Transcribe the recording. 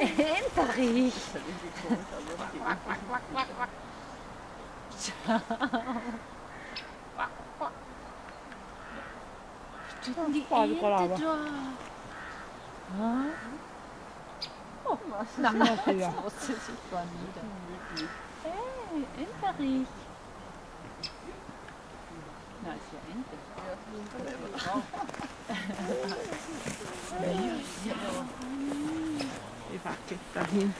Enterich. Ciao. Denn die Ente da? Hm? Oh, Na, na, jetzt musste sich mal nieder. Hey, Enterich. Na, ist ja Ente. back at Brahim.